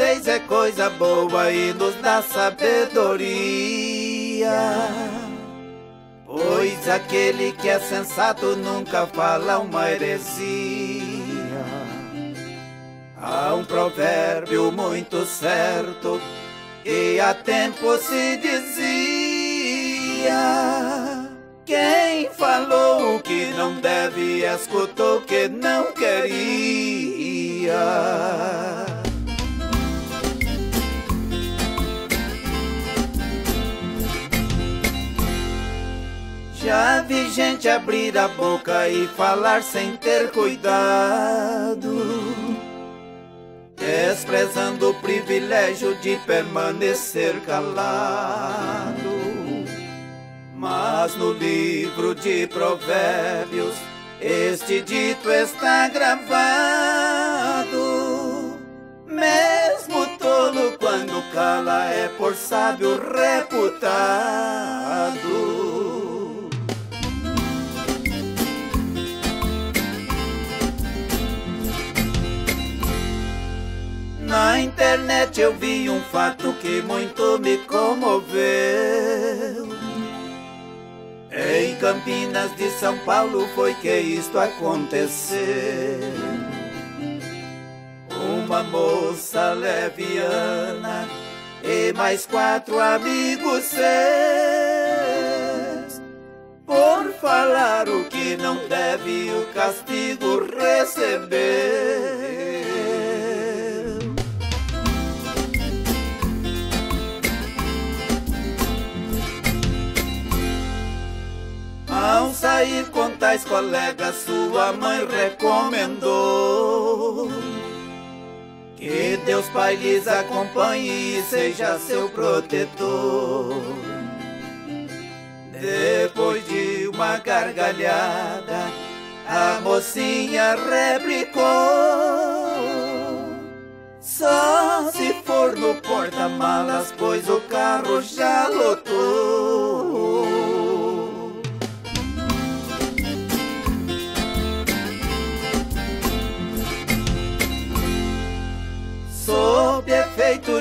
é coisa boa e nos dá sabedoria. Pois aquele que é sensato nunca fala uma heresia. Há um provérbio muito certo que há tempo se dizia: Quem falou o que não deve, escutou o que não queria. Vi gente abrir a boca e falar sem ter cuidado desprezando o privilégio de permanecer calado. Mas no livro de Provérbios, este dito está gravado. Mesmo tolo quando cala é por sábio reputado. Na internet eu vi um fato que muito me comoveu. Em Campinas de São Paulo foi que isto aconteceu. Uma moça leviana e mais quatro amigos seus. Por falar o que não deve, o castigo receber. Sair com tais colegas, sua mãe recomendou que Deus Pai lhes acompanhe e seja seu protetor. Depois de uma gargalhada, a mocinha replicou: Só se for no porta-malas, pois o carro já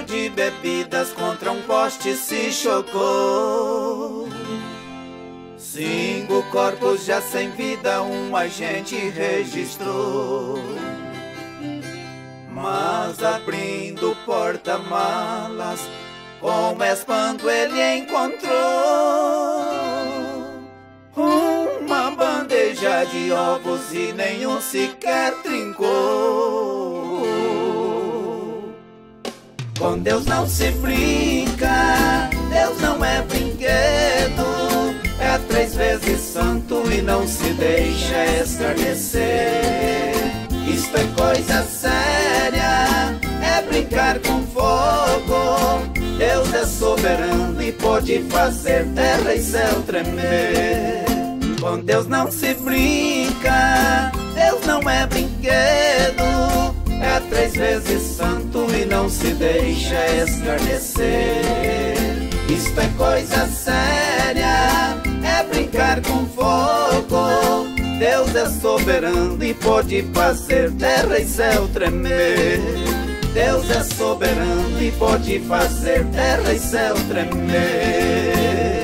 de bebidas contra um poste se chocou. Cinco corpos já sem vida um agente registrou. Mas abrindo porta-malas, com espanto ele encontrou uma bandeja de ovos e nenhum sequer trincou. Com Deus não se brinca, Deus não é brinquedo. É três vezes santo e não se deixa escarnecer. Isto é coisa séria, é brincar com fogo. Deus é soberano e pode fazer terra e céu tremer. Com Deus não se brinca, Deus não é brinquedo. Vezes santo e não se deixa escarnecer. Isto é coisa séria, é brincar com fogo. Deus é soberano e pode fazer terra e céu tremer. Deus é soberano e pode fazer terra e céu tremer.